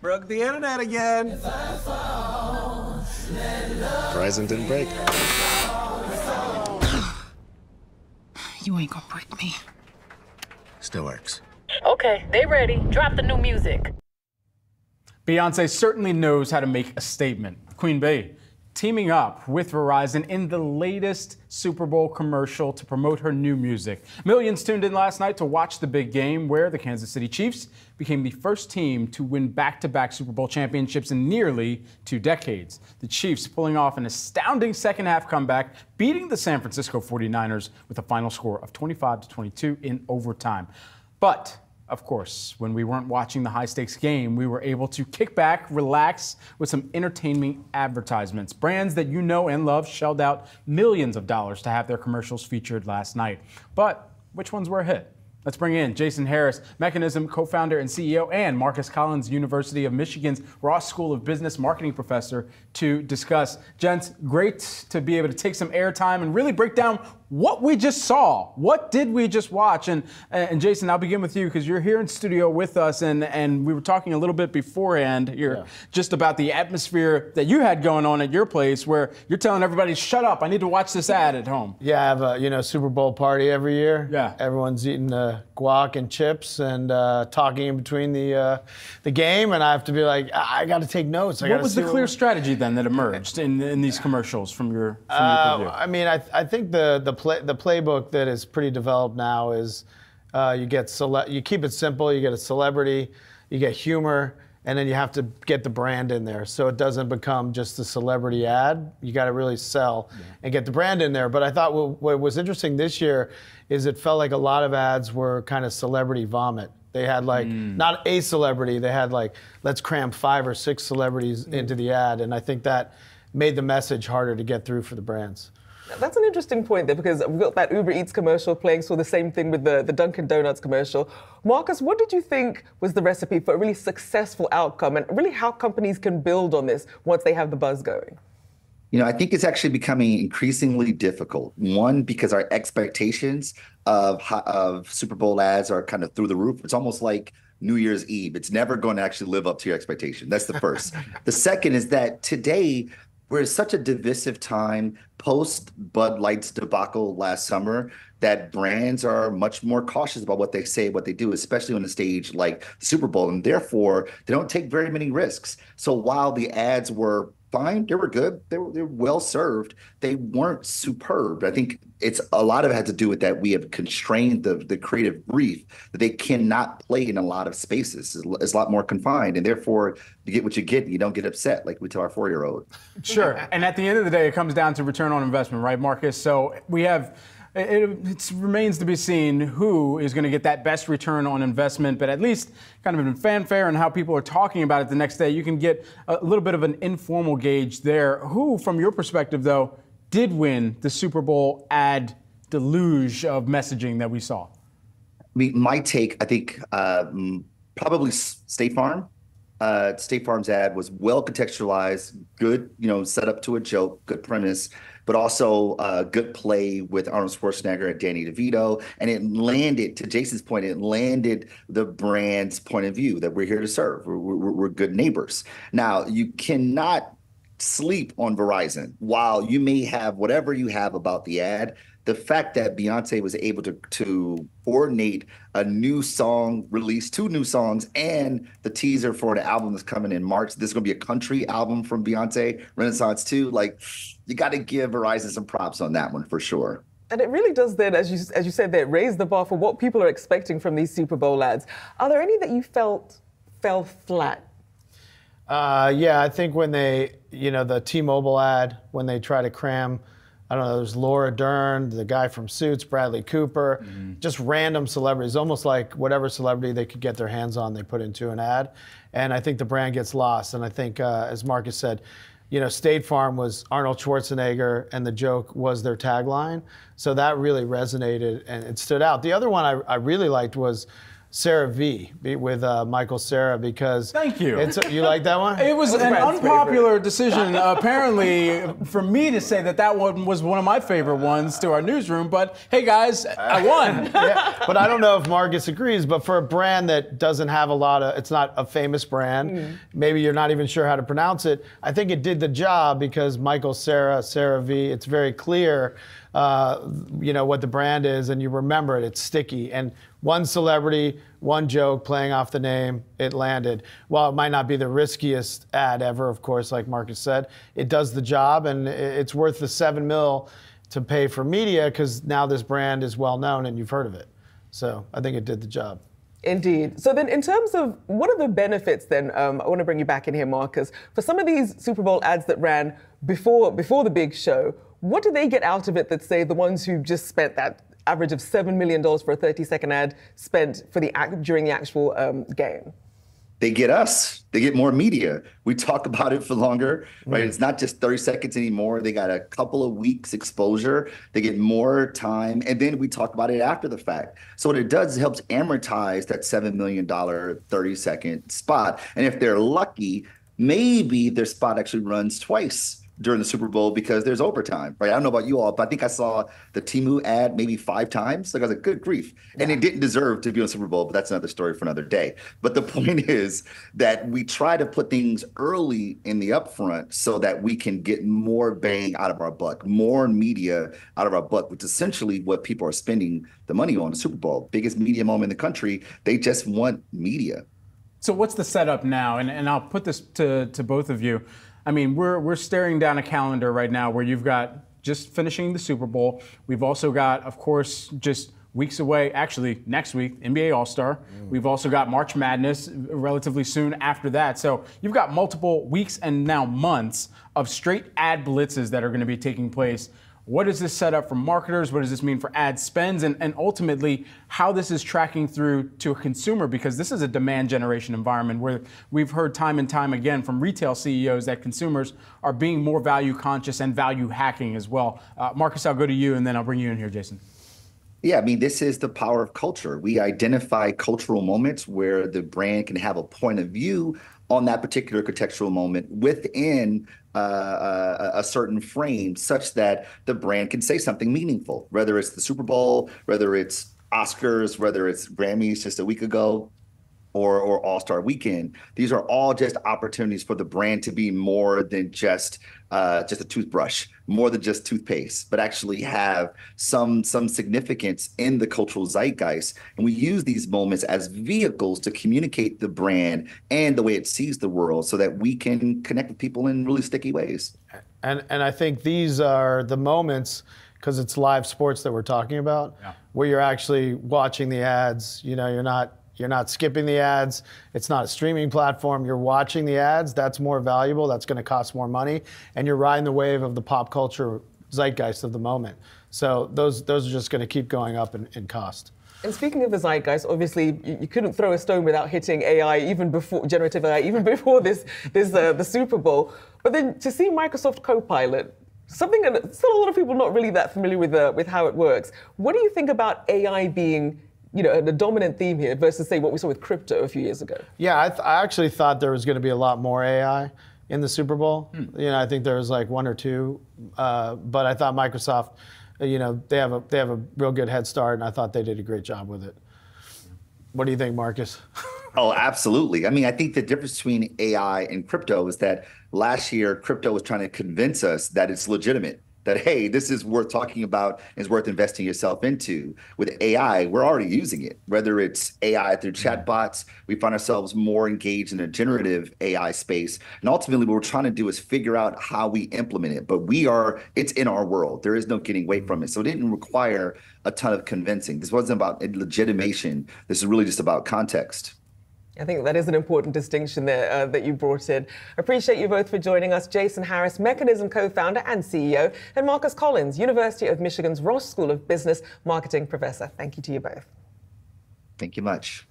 Broke the internet again. Verizon didn't break. You ain't gonna break me. Still works. Okay, they ready. Drop the new music. Beyonce certainly knows how to make a statement. Queen Bey teaming up with Verizon in the latest Super Bowl commercial to promote her new music. Millions tuned in last night to watch the big game where the Kansas City Chiefs became the first team to win back to back Super Bowl championships in nearly two decades. The Chiefs pulling off an astounding second half comeback, beating the San Francisco 49ers with a final score of 25 to 22 in overtime. But of course, when we weren't watching the high stakes game, we were able to kick back, relax with some entertaining advertisements. Brands that you know and love shelled out millions of dollars to have their commercials featured last night. But which ones were a hit? Let's bring in Jason Harris, Mekanism co founder and CEO, and Marcus Collins, University of Michigan's Ross School of Business Marketing professor, to discuss. Gents, great to be able to take some airtime and really break down what we just saw. What did we just watch? And, and Jason, I'll begin with you because you're here in studio with us, and, and we were talking a little bit beforehand here yeah. just about the atmosphere that you had going on at your place where you're telling everybody, shut up, I need to watch this ad at home. Yeah, I have a you know Super Bowl party every year. Yeah. Everyone's eating uh, guac and chips and uh, talking in between the uh, the game, and I have to be like, I, I got to take notes. I what was the clear strategy then that emerged in, in these commercials from your, from your uh, I mean, I, I think the, the play, the playbook that is pretty developed now is uh, you get cele- you keep it simple. You get a celebrity, you get humor, and then you have to get the brand in there so it doesn't become just a celebrity ad. You got to really sell yeah. and get the brand in there. But I thought what, what was interesting this year is it felt like a lot of ads were kind of celebrity vomit. They had like mm. not a celebrity, they had like let's cram five or six celebrities mm. into the ad, and I think that made the message harder to get through for the brands. That's an interesting point there because we've got that Uber Eats commercial playing, so the same thing with the, the Dunkin' Donuts commercial. Marcus, what did you think was the recipe for a really successful outcome and really how companies can build on this once they have the buzz going? You know, I think it's actually becoming increasingly difficult. One, because our expectations of of Super Bowl ads are kind of through the roof. It's almost like New Year's Eve. It's never going to actually live up to your expectation. That's the first. the second is that today we're in such a divisive time post Bud Light's debacle last summer that brands are much more cautious about what they say, what they do, especially on a stage like the Super Bowl, and therefore they don't take very many risks. So while the ads were fine. They were good. They were, they were well served. They weren't superb. I think it's a lot of it had to do with that we have constrained the the creative brief that they cannot play in a lot of spaces. It's, it's a lot more confined, and therefore you get what you get. And you don't get upset like we tell our four year old. Sure. and at the end of the day, it comes down to return on investment, right, Marcus? So we have it, remains to be seen who is going to get that best return on investment, but at least kind of in fanfare and how people are talking about it the next day, you can get a little bit of an informal gauge there. Who, from your perspective, though, did win the Super Bowl ad deluge of messaging that we saw? I mean, my take, I think, um, probably State Farm. Uh, State Farm's ad was well contextualized, good, you know, set up to a joke, good premise but also uh, good play with Arnold Schwarzenegger and Danny DeVito. And it landed, to Jason's point, it landed the brand's point of view that we're here to serve. We're, we're, we're good neighbors. Now, you cannot sleep on Verizon. While you may have whatever you have about the ad, the fact that Beyonce was able to to coordinate a new song release, two new songs, and the teaser for the album that's coming in March. This is gonna be a country album from Beyonce, Renaissance 2. Like you gotta give Verizon some props on that one for sure. And it really does then, as you as you said there, raise the bar for what people are expecting from these Super Bowl ads. Are there any that you felt fell flat? Uh, yeah, I think when they, you know, the T-Mobile ad, when they try to cram I don't know, there's Laura Dern, the guy from Suits, Bradley Cooper, mm-hmm. just random celebrities, almost like whatever celebrity they could get their hands on, they put into an ad. And I think the brand gets lost. And I think, uh, as Marcus said, you know, State Farm was Arnold Schwarzenegger, and the joke was their tagline. So that really resonated and it stood out. The other one I, I really liked was CeraVe be- with uh, Michael Cera because Thank you. It's, you like that one? It was was an Brad's unpopular decision, apparently, for me to say that that one was one of my favorite ones to our newsroom. But hey, guys, I won. yeah, but I don't know if Marcus agrees. But for a brand that doesn't have a lot of, it's not a famous brand. Maybe you're not even sure how to pronounce it. I think it did the job because Michael Cera, Sarah V. It's very clear, uh, you know what the brand is, and you remember it. It's sticky. And one celebrity, one joke, playing off the name, it landed. While it might not be the riskiest ad ever, of course, like Marcus said, it does the job, and it's worth the seven mil to pay for media because now this brand is well known and you've heard of it. So I think it did the job. Indeed. So then, in terms of what are the benefits, then um, I want to bring you back in here, Marcus. For some of these Super Bowl ads that ran before before the big show, what do they get out of it that say the ones who just spent that average of seven million dollars for a 30 second ad spent for the act during the actual um, game? they get us. They get more media. We talk about it for longer, right? It's not just 30 seconds anymore. They got a couple of weeks exposure. They get more time. And then we talk about it after the fact. So what it does is it helps amortize that $7 million 30 second spot. And if they're lucky, maybe their spot actually runs twice during the Super Bowl because there's overtime, right? I don't know about you all, but I think I saw the Temu ad maybe five times. Like I was like, good grief. And it didn't deserve to be on Super Bowl, but that's another story for another day. But the point is that we try to put things early in the upfront so that we can get more bang out of our buck, more media out of our buck, which is essentially what people are spending the money on the Super Bowl. Biggest media moment in the country. They just want media. So what's the setup now? And, and I'll put this to, to both of you. I mean, we're, we're staring down a calendar right now where you've got just finishing the Super Bowl. We've also got, of course, just weeks away, actually next week, NBA All Star. Mm. We've also got March Madness relatively soon after that. So you've got multiple weeks and now months of straight ad blitzes that are going to be taking place. What does this set up for marketers? What does this mean for ad spends? And, and ultimately, how this is tracking through to a consumer? Because this is a demand generation environment where we've heard time and time again from retail CEOs that consumers are being more value conscious and value hacking as well. Uh, Marcus, I'll go to you and then I'll bring you in here, Jason. Yeah, I mean, this is the power of culture. We identify cultural moments where the brand can have a point of view on that particular contextual moment within uh, a, a certain frame, such that the brand can say something meaningful, whether it's the Super Bowl, whether it's Oscars, whether it's Grammys just a week ago or or All Star Weekend. These are all just opportunities for the brand to be more than just uh, just a toothbrush, more than just toothpaste, but actually have some some significance in the cultural zeitgeist. And we use these moments as vehicles to communicate the brand and the way it sees the world, so that we can connect with people in really sticky ways. And and I think these are the moments because it's live sports that we're talking about, where you're actually watching the ads. You know, you're not you're not skipping the ads. It's not a streaming platform. You're watching the ads. That's more valuable. That's going to cost more money, and you're riding the wave of the pop culture zeitgeist of the moment. So those those are just going to keep going up in, in cost. And speaking of the zeitgeist, obviously you, couldn't throw a stone without hitting AI, even before generative AI, even before this, this uh, the Super Bowl. But then to see Microsoft Copilot, something that still a lot of people not really that familiar with uh, with how it works. What do you think about AI being, you know, the dominant theme here versus say what we saw with crypto a few years ago? Yeah, I, th- I actually thought there was going to be a lot more AI in the Super Bowl. You know, I think there was like one or two, uh, but I thought Microsoft, uh, you know, they have a they have a real good head start, and I thought they did a great job with it. What do you think, Marcus? Oh, absolutely. I mean, I think the difference between AI and crypto is that last year, crypto was trying to convince us that it's legitimate, that, hey, this is worth talking about, is worth investing yourself into. With AI, we're already using it, whether it's AI through mm-hmm. chatbots, we find ourselves more engaged in a generative AI space. And ultimately, what we're trying to do is figure out how we implement it. But we are, it's in our world. There is no getting away from it. So it didn't require a ton of convincing. This wasn't about legitimation. This is really just about context. I think that is an important distinction there uh, that you brought in. Appreciate you both for joining us. Jason Harris, Mekanism co founder and CEO, and Marcus Collins, University of Michigan's Ross School of Business Marketing professor. Thank you to you both. Thank you much.